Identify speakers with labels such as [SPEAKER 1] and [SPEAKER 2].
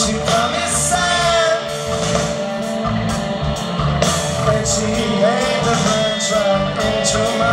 [SPEAKER 1] she promised and she ain't the friend into my